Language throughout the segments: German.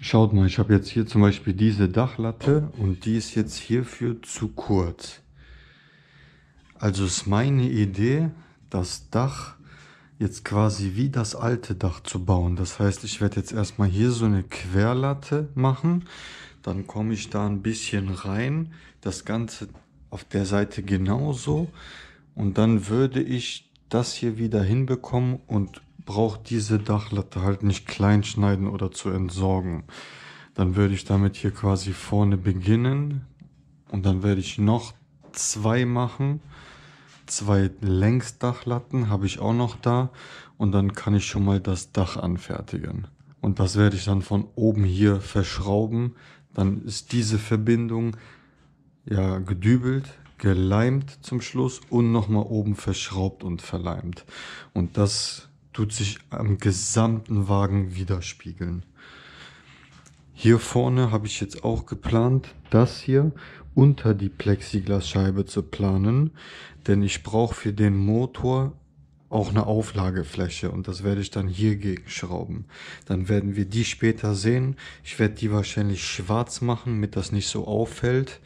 Schaut mal, ich habe jetzt hier zum Beispiel diese Dachlatte und die ist jetzt hierfür zu kurz. Also ist meine Idee, das Dach jetzt quasi wie das alte Dach zu bauen. Das heißt, ich werde jetzt erstmal hier so eine Querlatte machen. Dann komme ich da ein bisschen rein. Das Ganze auf der Seite genauso. Und dann würde ich das hier wieder hinbekommen und brauche diese Dachlatte halt nicht klein schneiden oder zu entsorgen. Dann würde ich damit hier quasi vorne beginnen. Und dann werde ich noch zwei machen zwei Längsdachlatten habe ich auch noch da und dann kann ich schon mal das Dach anfertigen. Und das werde ich dann von oben hier verschrauben. Dann ist diese Verbindung ja gedübelt, geleimt zum Schluss und nochmal oben verschraubt und verleimt. Und das tut sich am gesamten Wagen widerspiegeln. Hier vorne habe ich jetzt auch geplant, das hier unter die Plexiglasscheibe zu planen, denn ich brauche für den Motor auch eine Auflagefläche und das werde ich dann hier gegenschrauben. Dann werden wir die später sehen. Ich werde die wahrscheinlich schwarz machen, damit das nicht so auffällt.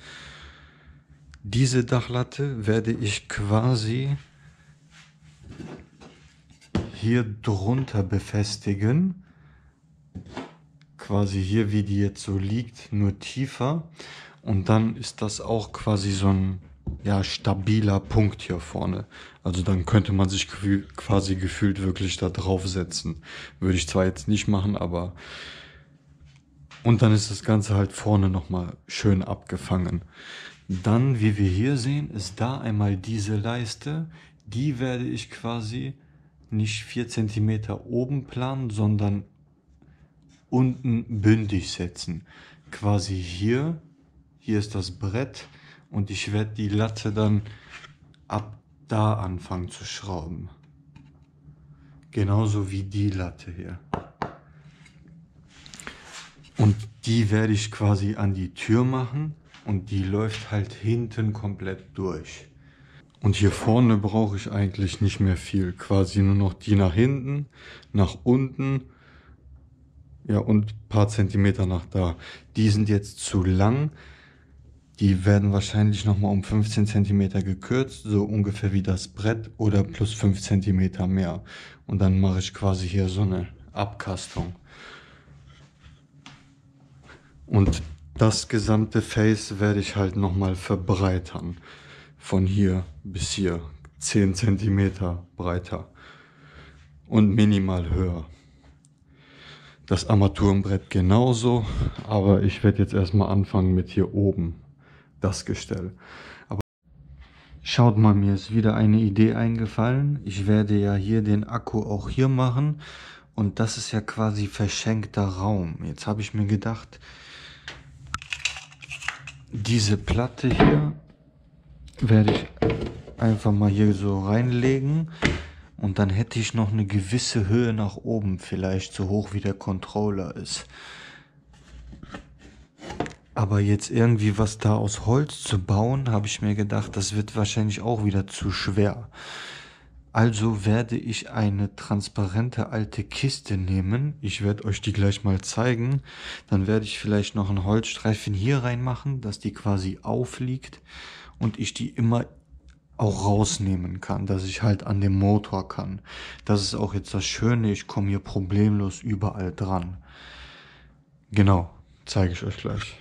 Diese Dachlatte werde ich quasi hier drunter befestigen. Quasi hier, wie die jetzt so liegt, nur tiefer. Und dann ist das auch quasi so ein ja, stabiler Punkt hier vorne. Also dann könnte man sich quasi gefühlt wirklich da draufsetzen. Würde ich zwar jetzt nicht machen, aber... Und dann ist das Ganze halt vorne nochmal schön abgefangen. Dann, wie wir hier sehen, ist da einmal diese Leiste. Die werde ich quasi nicht 4 cm oben planen, sondern unten bündig setzen. Quasi hier hier ist das Brett und ich werde die Latte dann ab da anfangen zu schrauben. Genauso wie die Latte hier. Und die werde ich quasi an die Tür machen und die läuft halt hinten komplett durch. Und hier vorne brauche ich eigentlich nicht mehr viel. Quasi nur noch die nach hinten, nach unten ja, und paar Zentimeter nach da. Die sind jetzt zu lang. Die werden wahrscheinlich nochmal um 15 cm gekürzt, so ungefähr wie das Brett oder plus 5 cm mehr. Und dann mache ich quasi hier so eine Abkastung. Und das gesamte Face werde ich halt nochmal verbreitern. Von hier bis hier. 10 cm breiter. Und minimal höher. Das Armaturenbrett genauso, aber ich werde jetzt erstmal anfangen mit hier oben das Gestell. Aber schaut mal, mir ist wieder eine Idee eingefallen. Ich werde ja hier den Akku auch hier machen. Und das ist ja quasi verschenkter Raum. Jetzt habe ich mir gedacht, diese Platte hier werde ich einfach mal hier so reinlegen. Und dann hätte ich noch eine gewisse Höhe nach oben, vielleicht so hoch wie der Controller ist. Aber jetzt irgendwie was da aus Holz zu bauen, habe ich mir gedacht, das wird wahrscheinlich auch wieder zu schwer. Also werde ich eine transparente alte Kiste nehmen. Ich werde euch die gleich mal zeigen. Dann werde ich vielleicht noch einen Holzstreifen hier reinmachen, dass die quasi aufliegt und ich die immer auch rausnehmen kann, dass ich halt an dem Motor kann. Das ist auch jetzt das Schöne, ich komme hier problemlos überall dran. Genau, zeige ich euch gleich.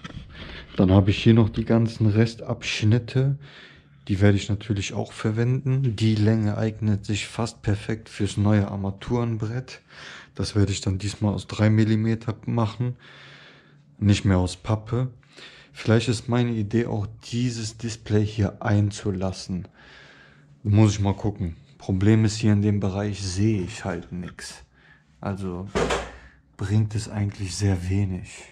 Dann habe ich hier noch die ganzen Restabschnitte. Die werde ich natürlich auch verwenden. Die Länge eignet sich fast perfekt fürs neue Armaturenbrett. Das werde ich dann diesmal aus 3 mm machen, nicht mehr aus Pappe. Vielleicht ist meine Idee auch dieses Display hier einzulassen. Muss ich mal gucken. Problem ist hier in dem Bereich sehe ich halt nichts. Also bringt es eigentlich sehr wenig.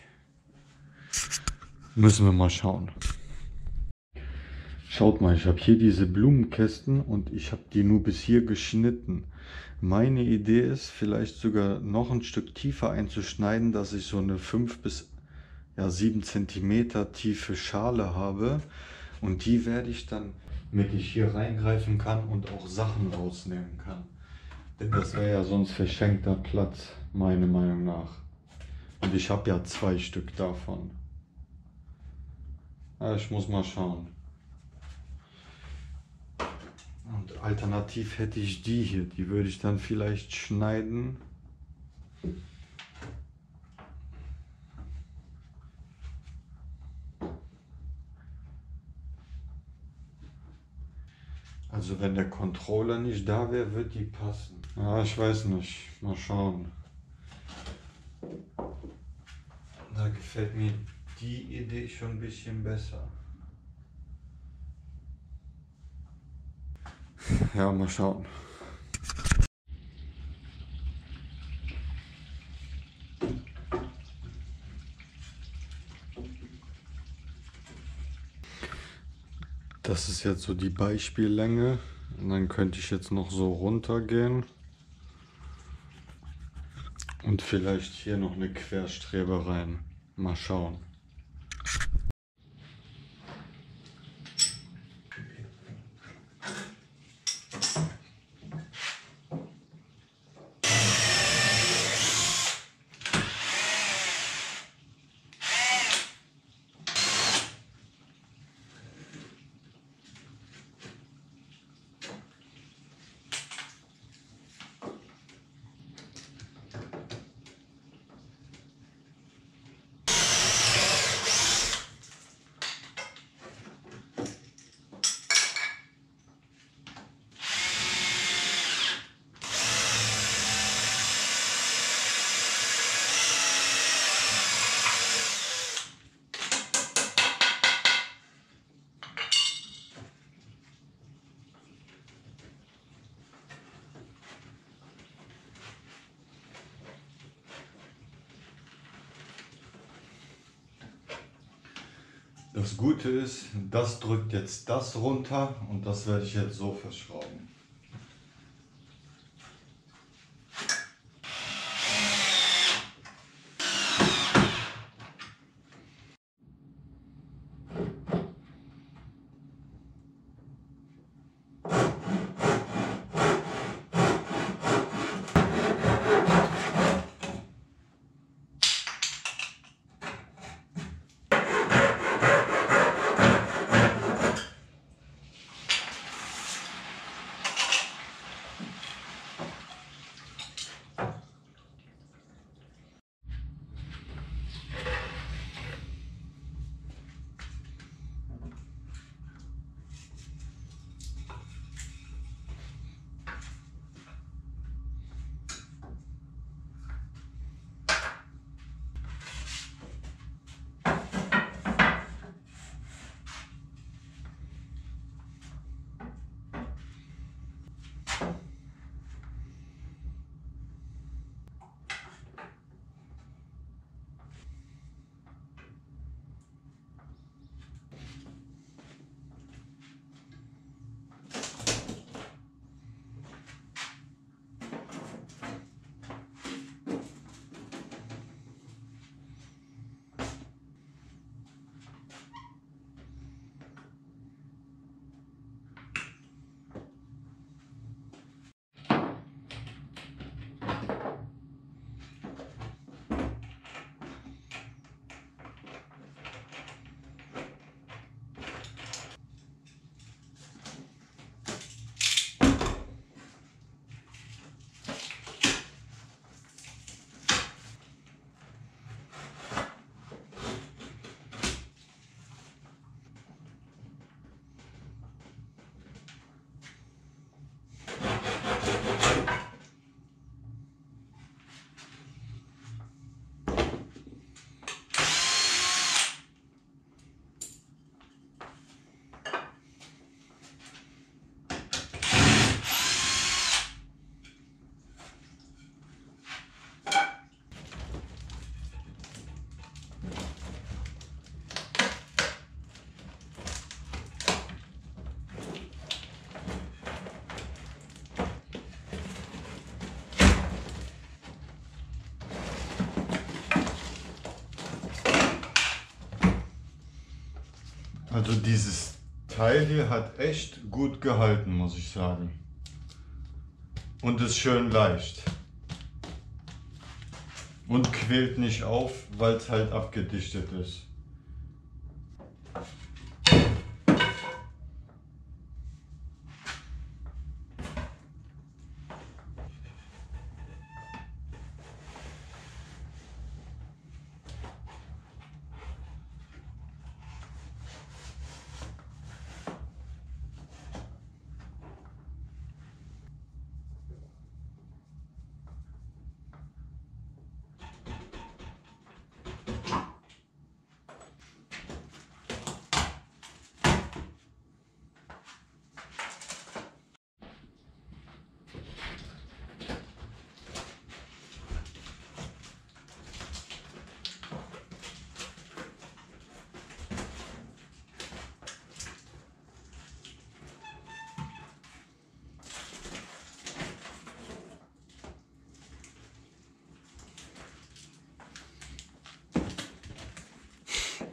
Müssen wir mal schauen. Schaut mal, ich habe hier diese Blumenkästen und ich habe die nur bis hier geschnitten. Meine Idee ist, vielleicht sogar noch ein Stück tiefer einzuschneiden, dass ich so eine 5 bis ja, 7 cm tiefe Schale habe. Und die werde ich dann, damit ich hier reingreifen kann und auch Sachen rausnehmen kann. Denn das wäre ja sonst verschenkter Platz, meiner Meinung nach. Und ich habe ja zwei Stück davon. Ja, ich muss mal schauen. Und alternativ hätte ich die hier. Die würde ich dann vielleicht schneiden. Also wenn der Controller nicht da wäre, wird die passen. Ja, ich weiß nicht. Mal schauen. Da gefällt mir die Idee schon ein bisschen besser. Ja, mal schauen. Das ist jetzt so die Beispiellänge. Und dann könnte ich jetzt noch so runtergehen. Und vielleicht hier noch eine Querstrebe rein. Mal schauen. Das Gute ist, das drückt jetzt das runter und das werde ich jetzt so verschrauben. Also dieses Teil hier hat echt gut gehalten, muss ich sagen. Und ist schön leicht. Und quillt nicht auf, weil es halt abgedichtet ist.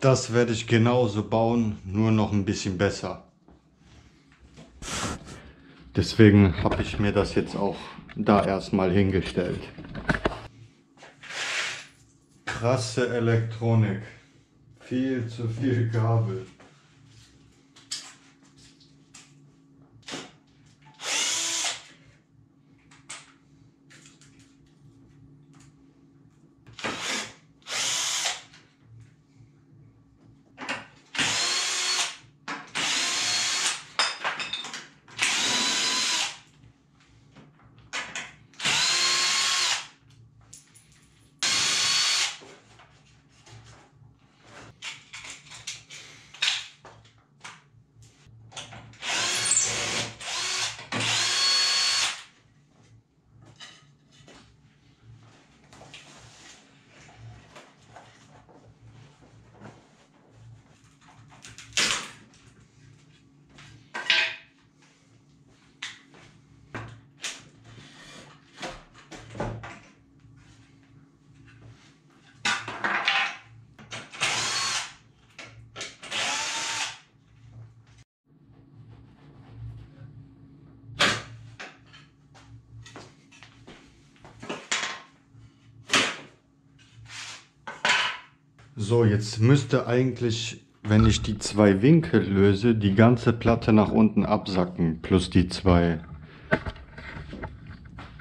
Das werde ich genauso bauen, nur noch ein bisschen besser. Deswegen habe ich mir das jetzt auch da erstmal hingestellt. Krasse Elektronik. Viel zu viel Kabel. So, jetzt müsste eigentlich, wenn ich die zwei Winkel löse, die ganze Platte nach unten absacken, plus die zwei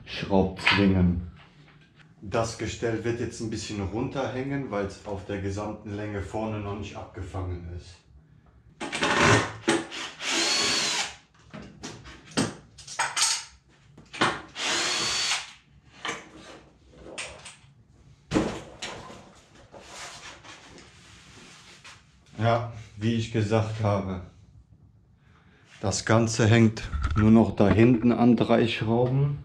Schraubzwingen. Das Gestell wird jetzt ein bisschen runterhängen, weil es auf der gesamten Länge vorne noch nicht abgefangen ist. Ja, wie ich gesagt habe. Das Ganze hängt nur noch da hinten an drei Schrauben.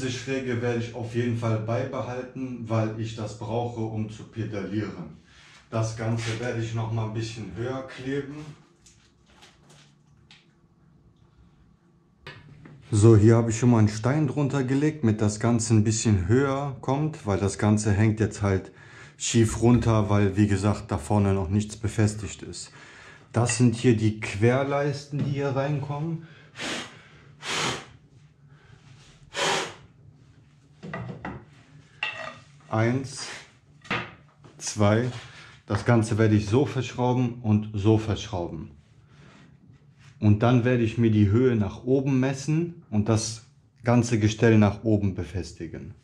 Diese Schräge werde ich auf jeden Fall beibehalten, weil ich das brauche, um zu pedalieren. Das Ganze werde ich noch mal ein bisschen höher kleben. So, hier habe ich schon mal einen Stein drunter gelegt, mit das Ganze ein bisschen höher kommt, weil das Ganze hängt jetzt halt schief runter, weil wie gesagt da vorne noch nichts befestigt ist. Das sind hier die Querleisten, die hier reinkommen. Eins, zwei. Das Ganze werde ich so verschrauben und so verschrauben. Und dann werde ich mir die Höhe nach oben messen und das ganze Gestell nach oben befestigen.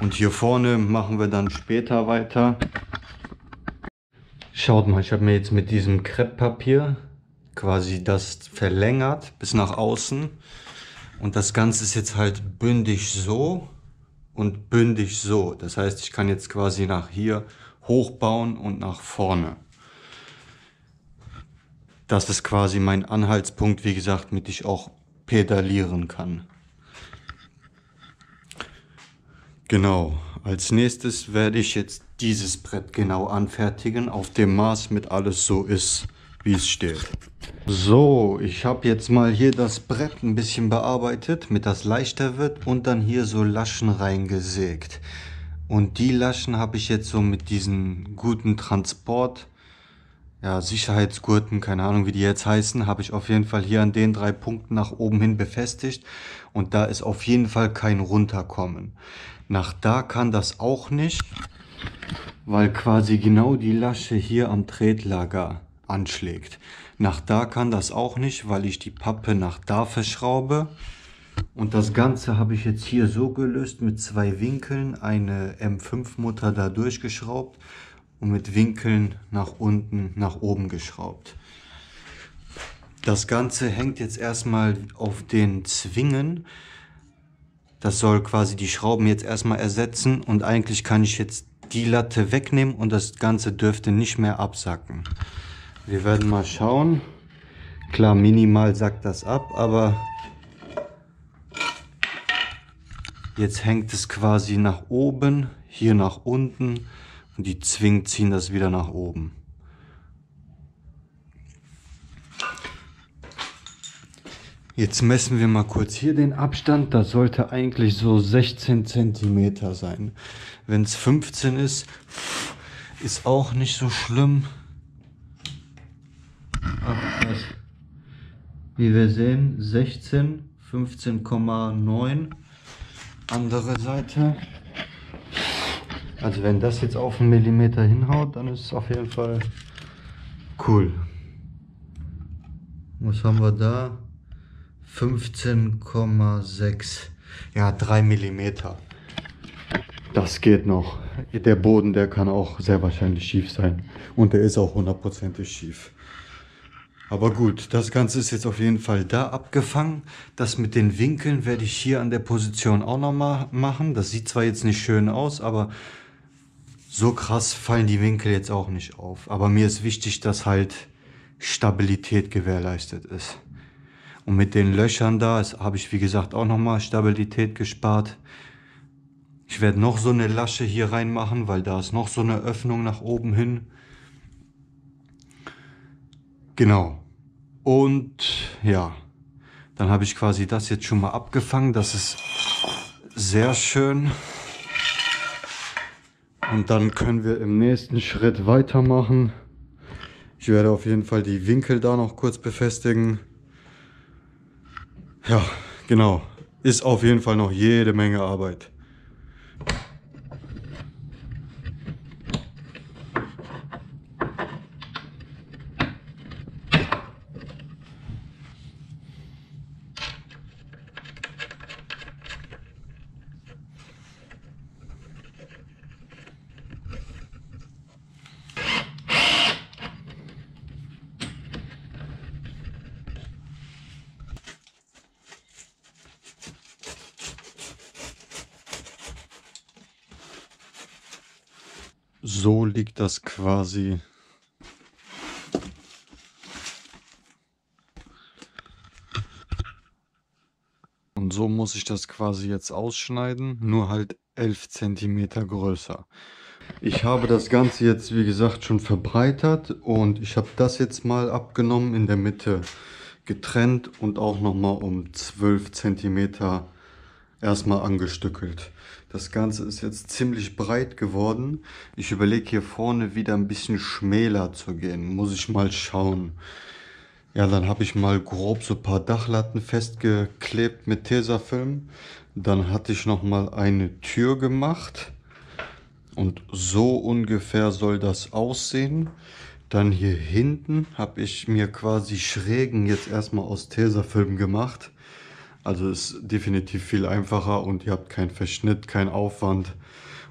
Und hier vorne machen wir dann später weiter. Schaut mal, ich habe mir jetzt mit diesem Krepppapier quasi das verlängert bis nach außen. Und das Ganze ist jetzt halt bündig so und bündig so. Das heißt, ich kann jetzt quasi nach hier hochbauen und nach vorne. Das ist quasi mein Anhaltspunkt, wie gesagt, mit ich auch pedalieren kann. Genau, als nächstes werde ich jetzt dieses Brett genau anfertigen, auf dem Maß mit alles so ist, wie es steht. So, ich habe jetzt mal hier das Brett ein bisschen bearbeitet, mit das leichter wird und dann hier so Laschen reingesägt. Und die Laschen habe ich jetzt so mit diesen guten Transport, ja, Sicherheitsgurten, keine Ahnung wie die jetzt heißen, habe ich auf jeden Fall hier an den drei Punkten nach oben hin befestigt. Und da ist auf jeden Fall kein Runterkommen. Nach da kann das auch nicht, weil quasi genau die Lasche hier am Tretlager anschlägt. Nach da kann das auch nicht, weil ich die Pappe nach da verschraube. Und das Ganze habe ich jetzt hier so gelöst mit zwei Winkeln, eine M5 Mutter da durchgeschraubt und mit Winkeln nach unten, nach oben geschraubt. Das Ganze hängt jetzt erstmal auf den Zwingen das soll quasi die Schrauben jetzt erstmal ersetzen und eigentlich kann ich jetzt die Latte wegnehmen und das Ganze dürfte nicht mehr absacken. Wir werden mal schauen. Klar, minimal sackt das ab, aber jetzt hängt es quasi nach oben, hier nach unten und die Zwingen ziehen das wieder nach oben. Jetzt messen wir mal kurz hier den Abstand. Das sollte eigentlich so 16 cm sein. Wenn es 15 ist, ist auch nicht so schlimm. Wie wir sehen, 16, 15,9. Andere Seite. Also wenn das jetzt auf einen Millimeter hinhaut, dann ist es auf jeden Fall cool. Was haben wir da? 15,6. Ja, 3 mm. Das geht noch. Der Boden, der kann auch sehr wahrscheinlich schief sein. Und der ist auch hundertprozentig schief. Aber gut, das Ganze ist jetzt auf jeden Fall da abgefangen. Das mit den Winkeln werde ich hier an der Position auch nochmal machen. Das sieht zwar jetzt nicht schön aus, aber so krass fallen die Winkel jetzt auch nicht auf. Aber mir ist wichtig, dass halt Stabilität gewährleistet ist. Und mit den Löchern da habe ich wie gesagt auch nochmal Stabilität gespart. Ich werde noch so eine Lasche hier reinmachen, weil da ist noch so eine Öffnung nach oben hin. Genau. Und ja, dann habe ich quasi das jetzt schon mal abgefangen. Das ist sehr schön. Und dann können wir im nächsten Schritt weitermachen. Ich werde auf jeden Fall die Winkel da noch kurz befestigen. Ja, genau. Ist auf jeden Fall noch jede Menge Arbeit. So liegt das quasi. Und so muss ich das quasi jetzt ausschneiden, nur halt 11 cm größer. Ich habe das Ganze jetzt, wie gesagt, schon verbreitert und ich habe das jetzt mal abgenommen, in der Mitte getrennt und auch nochmal um 12 cm erstmal angestückelt. Das Ganze ist jetzt ziemlich breit geworden. Ich überlege hier vorne wieder ein bisschen schmäler zu gehen. Muss ich mal schauen. Ja, dann habe ich mal grob so ein paar Dachlatten festgeklebt mit Tesafilm. Dann hatte ich noch mal eine Tür gemacht. Und so ungefähr soll das aussehen. Dann hier hinten habe ich mir quasi Schrägen jetzt erstmal aus Tesafilm gemacht. Also ist definitiv viel einfacher und ihr habt keinen Verschnitt, keinen Aufwand.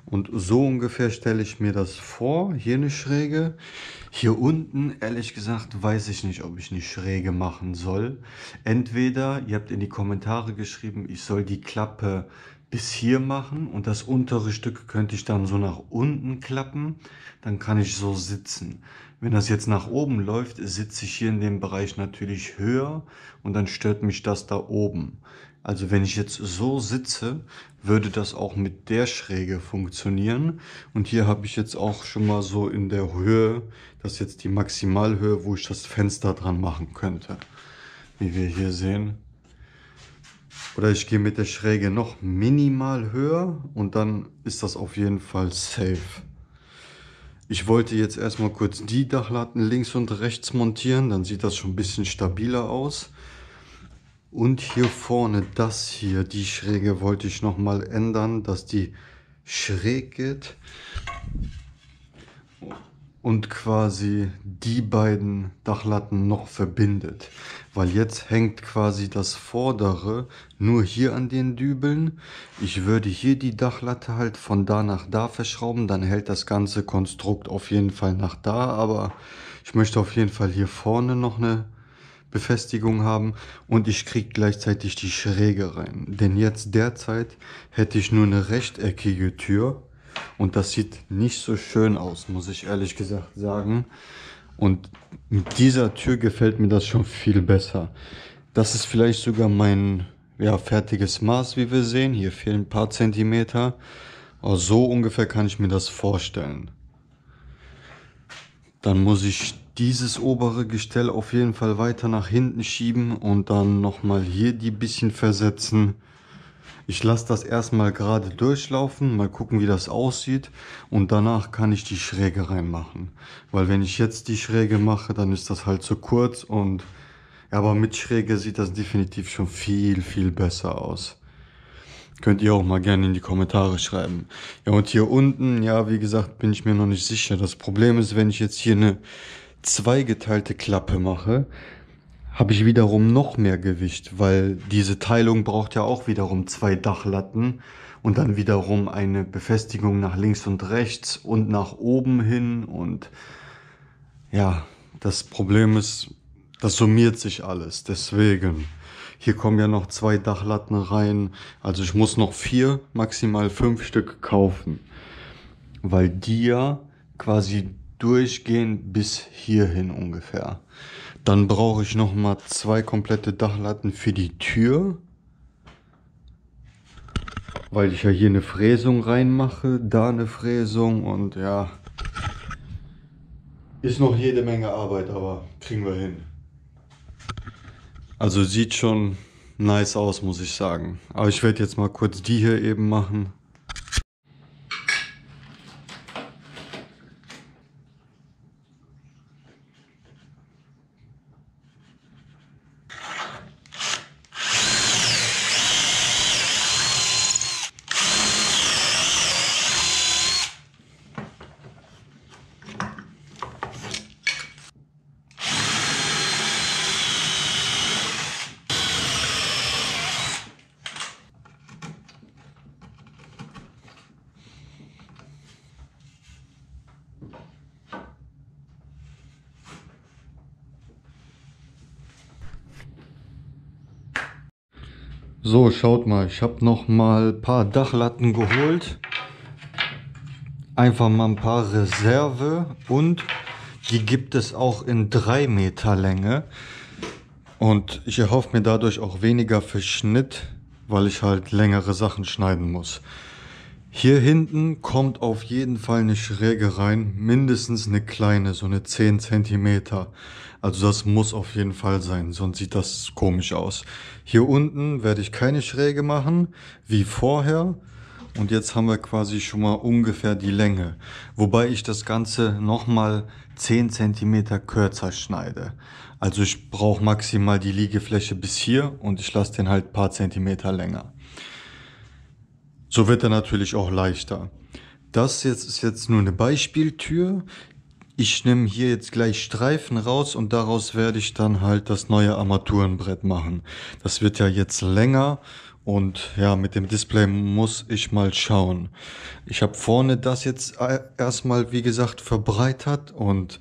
Und so ungefähr stelle ich mir das vor. Hier eine Schräge. Hier unten, ehrlich gesagt, weiß ich nicht, ob ich eine Schräge machen soll. Entweder, ihr habt in die Kommentare geschrieben, ich soll die Klappe bis hier machen und das untere Stück könnte ich dann so nach unten klappen. Dann kann ich so sitzen. Wenn das jetzt nach oben läuft, sitze ich hier in dem Bereich natürlich höher und dann stört mich das da oben. Also wenn ich jetzt so sitze, würde das auch mit der Schräge funktionieren. Und hier habe ich jetzt auch schon mal so in der Höhe, das ist jetzt die Maximalhöhe, wo ich das Fenster dran machen könnte. Wie wir hier sehen. Oder ich gehe mit der Schräge noch minimal höher und dann ist das auf jeden Fall safe. Ich wollte jetzt erstmal kurz die Dachlatten links und rechts montieren, dann sieht das schon ein bisschen stabiler aus. Und hier vorne das hier, die Schräge wollte ich nochmal ändern, dass die schräg geht und quasi die beiden Dachlatten noch verbindet. Weil jetzt hängt quasi das vordere nur hier an den Dübeln. Ich würde hier die Dachlatte halt von da nach da verschrauben, dann hält das ganze Konstrukt auf jeden Fall nach da, aber ich möchte auf jeden Fall hier vorne noch eine Befestigung haben und ich kriege gleichzeitig die Schräge rein. Denn jetzt derzeit hätte ich nur eine rechteckige Tür und das sieht nicht so schön aus, muss ich ehrlich gesagt sagen. Und mit dieser Tür gefällt mir das schon viel besser. Das ist vielleicht sogar mein ja, fertiges Maß, wie wir sehen. Hier fehlen ein paar Zentimeter. Aber so ungefähr kann ich mir das vorstellen. Dann muss ich dieses obere Gestell auf jeden Fall weiter nach hinten schieben und dann nochmal hier die bisschen versetzen. Ich lasse das erstmal gerade durchlaufen, mal gucken wie das aussieht und danach kann ich die Schräge reinmachen. Weil wenn ich jetzt die Schräge mache, dann ist das halt zu kurz und ja, aber mit Schräge sieht das definitiv schon viel, viel besser aus. Könnt ihr auch mal gerne in die Kommentare schreiben. Ja, und hier unten, ja, wie gesagt, bin ich mir noch nicht sicher. Das Problem ist, wenn ich jetzt hier eine zweigeteilte Klappe mache, habe ich wiederum noch mehr Gewicht, weil diese Teilung braucht ja auch wiederum zwei Dachlatten und dann wiederum eine Befestigung nach links und rechts und nach oben hin und ja, das Problem ist, das summiert sich alles, deswegen. Hier kommen ja noch zwei Dachlatten rein, also ich muss noch vier, maximal fünf Stück kaufen, weil die ja quasi durchgehen bis hierhin ungefähr. Dann brauche ich noch mal zwei komplette Dachlatten für die Tür, weil ich ja hier eine Fräsung reinmache, da eine Fräsung und ja, ist noch jede Menge Arbeit, aber kriegen wir hin. Also sieht schon nice aus, muss ich sagen. Aber ich werde jetzt mal kurz die hier eben machen. So, schaut mal, ich habe noch mal ein paar Dachlatten geholt. Einfach mal ein paar Reserve und die gibt es auch in 3 Meter Länge. Und ich erhoffe mir dadurch auch weniger Verschnitt, weil ich halt längere Sachen schneiden muss. Hier hinten kommt auf jeden Fall eine Schräge rein, mindestens eine kleine, so eine 10 Zentimeter. Also das muss auf jeden Fall sein, sonst sieht das komisch aus. Hier unten werde ich keine Schräge machen, wie vorher. Und jetzt haben wir quasi schon mal ungefähr die Länge. Wobei ich das Ganze nochmal 10 cm kürzer schneide. Also ich brauche maximal die Liegefläche bis hier und ich lasse den halt paar Zentimeter länger. So wird er natürlich auch leichter. Das jetzt ist jetzt nur eine Beispieltür. Ich nehme hier jetzt gleich Streifen raus und daraus werde ich dann halt das neue Armaturenbrett machen. Das wird ja jetzt länger und ja, mit dem Display muss ich mal schauen. Ich habe vorne das jetzt äh, erstmal, wie gesagt, verbreitert und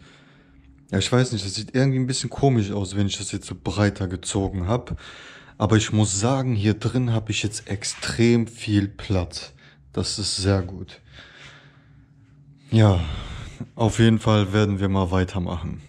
ja, ich weiß nicht, das sieht irgendwie ein bisschen komisch aus, wenn ich das jetzt so breiter gezogen habe. Aber ich muss sagen, hier drin habe ich jetzt extrem viel Platz. Das ist sehr gut. Ja, Auf jeden Fall werden wir mal weitermachen.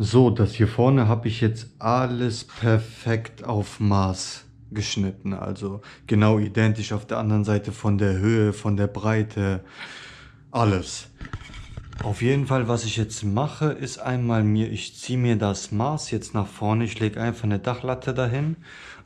So, das hier vorne habe ich jetzt alles perfekt auf Maß geschnitten. Also genau identisch auf der anderen Seite von der Höhe, von der Breite, alles. Auf jeden Fall, was ich jetzt mache, ist einmal mir, ich ziehe mir das Maß jetzt nach vorne. Ich lege einfach eine Dachlatte dahin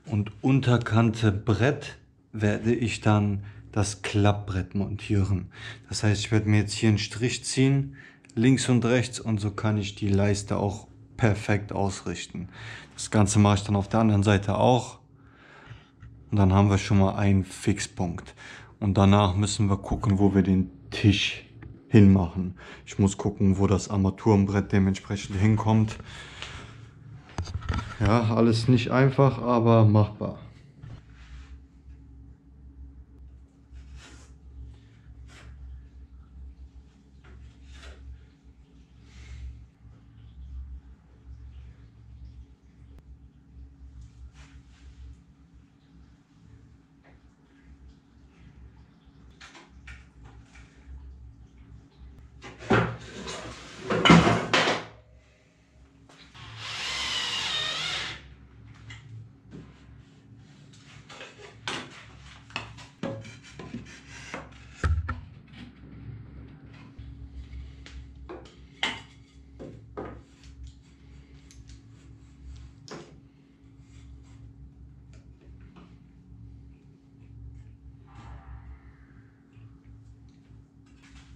und unterkante Brett werde ich dann das Klappbrett montieren. Das heißt, ich werde mir jetzt hier einen Strich ziehen, links und rechts und so kann ich die Leiste auch perfekt ausrichten. Das Ganze mache ich dann auf der anderen Seite auch. Und dann haben wir schon mal einen Fixpunkt. Und danach müssen wir gucken, wo wir den Tisch hinmachen. Ich muss gucken, wo das Armaturenbrett dementsprechend hinkommt. Ja, alles nicht einfach, aber machbar.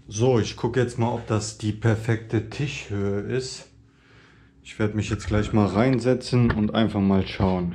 So, ich gucke jetzt mal, ob das die perfekte Tischhöhe ist. Ich werde mich jetzt gleich mal reinsetzen und einfach mal schauen.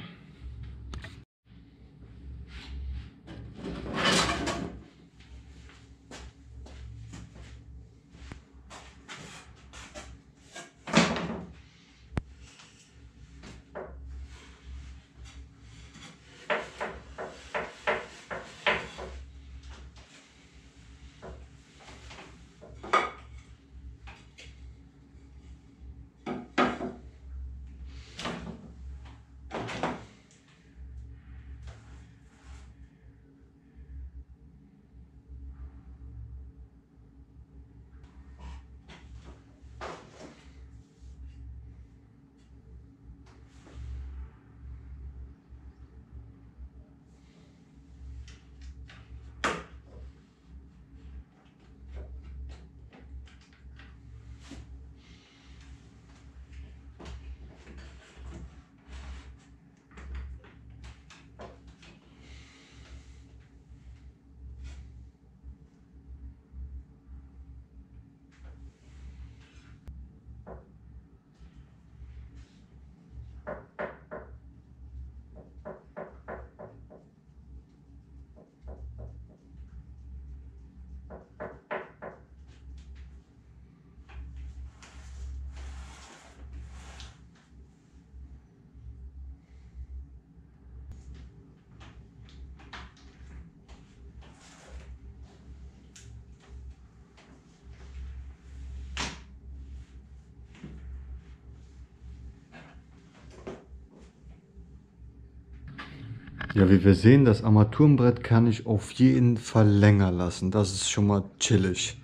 Ja, wie wir sehen, das Armaturenbrett kann ich auf jeden Fall länger lassen. Das ist schon mal chillig.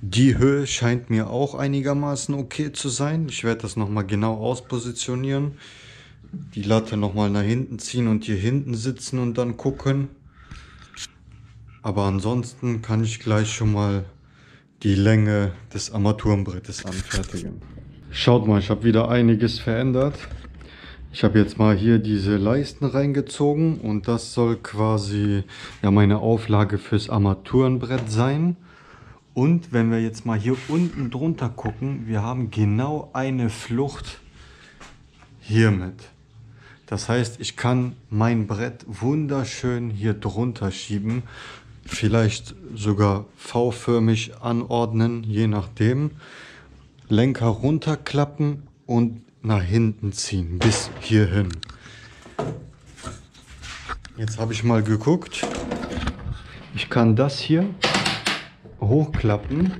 Die Höhe scheint mir auch einigermaßen okay zu sein. Ich werde das nochmal genau auspositionieren. Die Latte nochmal nach hinten ziehen und hier hinten sitzen und dann gucken. Aber ansonsten kann ich gleich schon mal die Länge des Armaturenbrettes anfertigen. Schaut mal, ich habe wieder einiges verändert. Ich habe jetzt mal hier diese Leisten reingezogen und das soll quasi ja meine Auflage fürs Armaturenbrett sein. Und wenn wir jetzt mal hier unten drunter gucken, wir haben genau eine Flucht hiermit. Das heißt, ich kann mein Brett wunderschön hier drunter schieben, vielleicht sogar V-förmig anordnen, je nachdem. Lenker runterklappen und nach hinten ziehen, bis hierhin. Jetzt habe ich mal geguckt. Ich kann das hier hochklappen.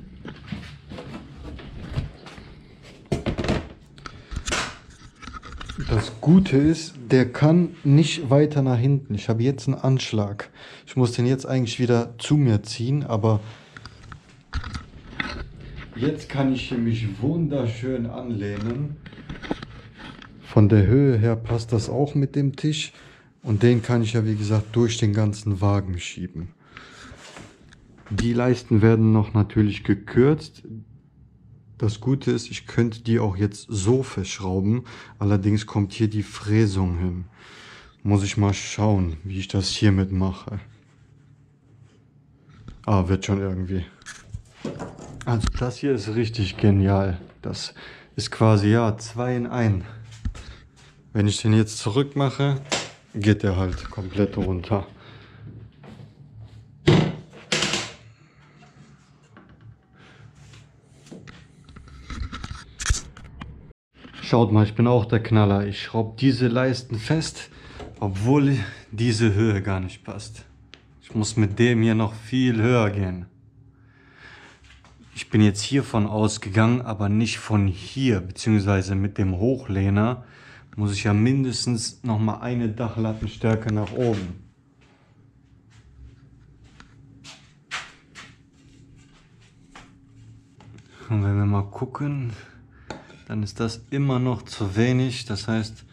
Das Gute ist, der kann nicht weiter nach hinten. Ich habe jetzt einen Anschlag. Ich muss den jetzt eigentlich wieder zu mir ziehen, aber jetzt kann ich mich wunderschön anlehnen. Von der Höhe her passt das auch mit dem Tisch. Und den kann ich ja wie gesagt durch den ganzen Wagen schieben. Die Leisten werden noch natürlich gekürzt. Das Gute ist, ich könnte die auch jetzt so verschrauben. Allerdings kommt hier die Fräsung hin. Muss ich mal schauen, wie ich das hiermit mache. Ah, wird schon irgendwie. Also das hier ist richtig genial. Das ist quasi ja zwei in ein. Wenn ich den jetzt zurück mache, geht der halt komplett runter. Schaut mal, ich bin auch der Knaller. Ich schraube diese Leisten fest, obwohl diese Höhe gar nicht passt. Ich muss mit dem hier noch viel höher gehen. Ich bin jetzt hiervon ausgegangen, aber nicht von hier, beziehungsweise mit dem Hochlehner muss ich ja mindestens noch mal eine Dachlattenstärke nach oben. Und wenn wir mal gucken, dann ist das immer noch zu wenig. Das heißt,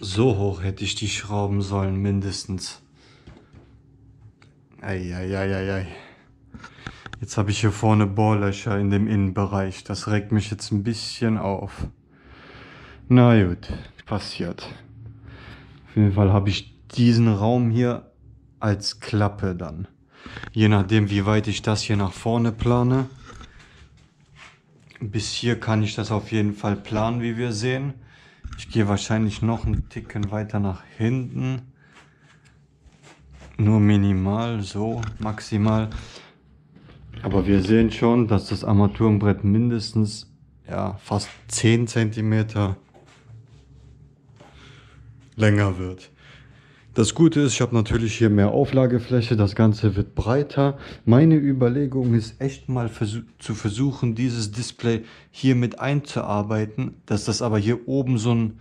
so hoch hätte ich die schrauben sollen, mindestens. Eieieiei. Jetzt habe ich hier vorne Bohrlöcher in dem Innenbereich. Das regt mich jetzt ein bisschen auf. Na gut, passiert. Auf jeden Fall habe ich diesen Raum hier als Klappe dann. Je nachdem, wie weit ich das hier nach vorne plane. Bis hier kann ich das auf jeden Fall planen, wie wir sehen. Ich gehe wahrscheinlich noch einen Ticken weiter nach hinten. Nur minimal, so maximal. Aber wir sehen schon, dass das Armaturenbrett mindestens ja, fast 10 cm länger wird. Das Gute ist, ich habe natürlich hier mehr Auflagefläche, das Ganze wird breiter. Meine Überlegung ist echt mal versuch zu versuchen, dieses Display hier mit einzuarbeiten, dass das aber hier oben so ein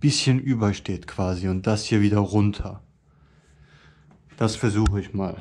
bisschen übersteht quasi und das hier wieder runter. Das versuche ich mal.